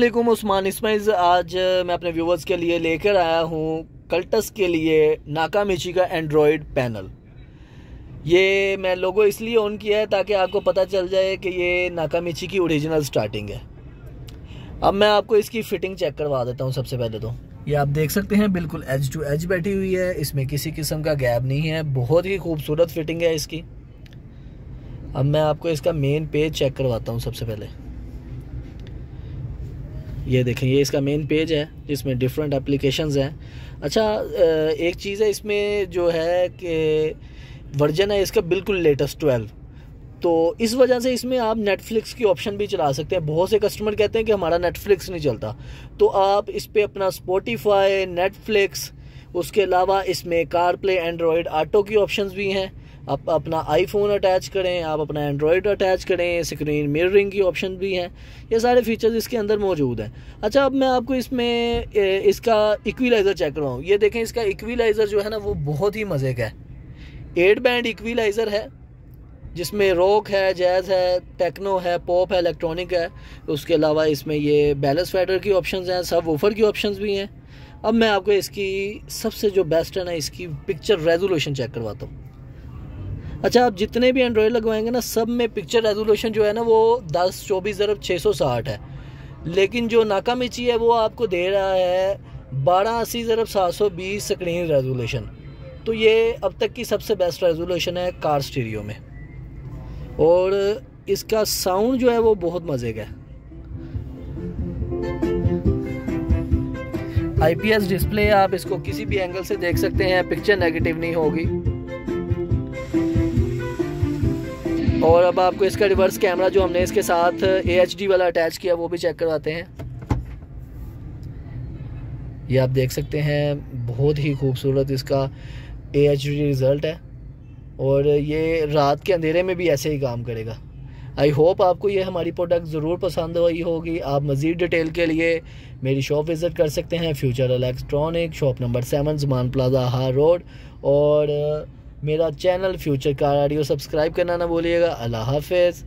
वालेकुम उस्मान इसमाइल आज मैं अपने व्यूवर्स के लिए लेकर आया हूँ कल्टस के लिए नाकामिची का एंड्रॉयड पैनल ये मैं लोगों इसलिए ऑन किया है ताकि आपको पता चल जाए कि ये नाकामिची की ओरिजिनल स्टार्टिंग है। अब मैं आपको इसकी फ़िटिंग चेक करवा देता हूँ सबसे पहले तो। ये आप देख सकते हैं, बिल्कुल एज टू एज बैठी हुई है। इसमें किसी किस्म का गैप नहीं है। बहुत ही खूबसूरत फिटिंग है इसकी। अब मैं आपको इसका मेन पेज चेक करवाता हूँ सबसे पहले। ये देखें, ये इसका मेन पेज है, जिसमें डिफरेंट एप्लीकेशंस हैं। अच्छा एक चीज़ है इसमें जो है कि वर्जन है इसका बिल्कुल लेटेस्ट ट्वेल्व तो इस वजह से इसमें आप नेटफ्लिक्स की ऑप्शन भी चला सकते हैं। बहुत से कस्टमर कहते हैं कि हमारा नेटफ्लिक्स नहीं चलता। तो आप इस पर अपना स्पोटिफाई नेटफ्लिक्स उसके अलावा इसमें कार प्ले एंड्रॉयड ऑटो की ऑप्शंस भी हैं। आप अपना आईफोन अटैच करें, आप अपना एंड्रॉयड अटैच करें स्क्रीन मिररिंग की ऑप्शन भी हैं। ये सारे फीचर्स इसके अंदर मौजूद हैं। अच्छा अब मैं आपको इसमें इसका इक्विलाइज़र चेक करवाऊँ। ये देखें, इसका इक्विलाइज़र जो है ना, वो बहुत ही मज़े का है। एट बैंड इक्विलाइज़र है, जिसमें रॉक है जैज़ है टेक्नो है पॉप है इलेक्ट्रॉनिक है। उसके अलावा इसमें ये बैलेंस फैडर की ऑप्शंस हैं सब वूफर की ऑप्शंस भी हैं। अब मैं आपको इसकी सबसे जो बेस्ट है ना, इसकी पिक्चर रेजोल्यूशन चेक करवाता हूँ। अच्छा आप जितने भी एंड्रॉयड लगवाएँगे ना, सब में पिक्चर रेजोल्यूशन जो है ना, वो दस, चौबीस ज़रब छः सौ साठ है। लेकिन जो नाकामिची है, वो आपको दे रहा है बारह अस्सी ज़रब सात सौ बीस स्क्रीन रेजोल्यूशन तो ये अब तक की सबसे बेस्ट रेजोल्यूशन है कार स्टीरियो में। और इसका साउंड जो है, वो बहुत मज़े का है। आईपीएस डिस्प्ले आप इसको किसी भी एंगल से देख सकते हैं पिक्चर नेगेटिव नहीं होगी। और अब आपको इसका रिवर्स कैमरा जो हमने इसके साथ एएचडी वाला अटैच किया, वो भी चेक करवाते हैं। ये आप देख सकते हैं, बहुत ही खूबसूरत इसका ए रिज़ल्ट है। और ये रात के अंधेरे में भी ऐसे ही काम करेगा। आई होप आपको ये हमारी प्रोडक्ट ज़रूर पसंद आई होगी। आप मज़ीद डिटेल के लिए मेरी शॉप विज़िट कर सकते हैं future electronic shop number seven Zaman plaza hall road और मेरा channel future car audio subscribe करना ना भूलिएगा। अल्लाह हाफिज़।